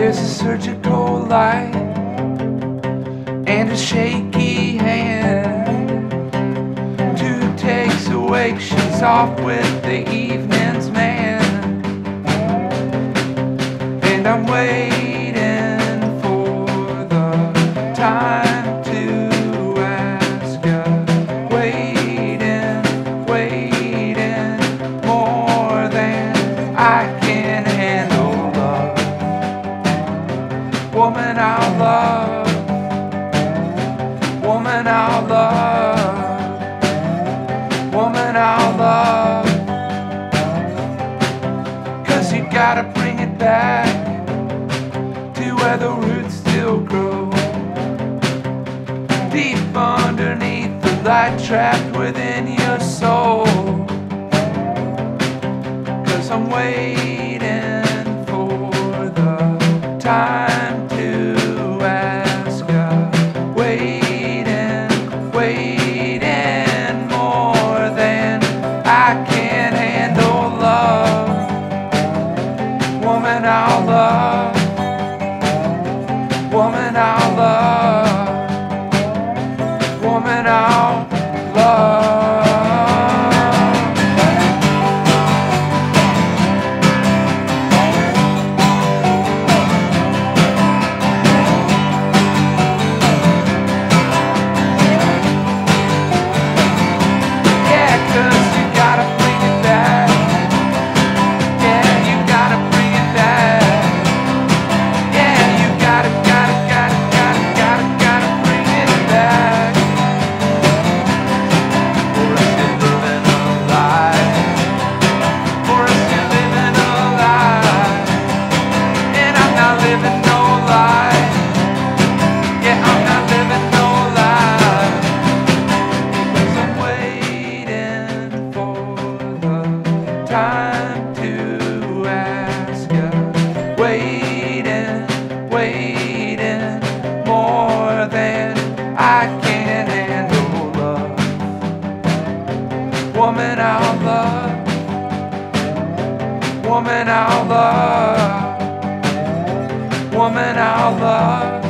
There's a surgical light and a shaky hand. Two takes awake, she's off with the evening's man. And I'm waiting woman, I love, woman, I love, woman, I love. Cause you gotta bring it back to where the roots still grow. Deep underneath the light trapped within your Woman, I love. I can handle. Love, woman, I love, woman, I love, woman, I love.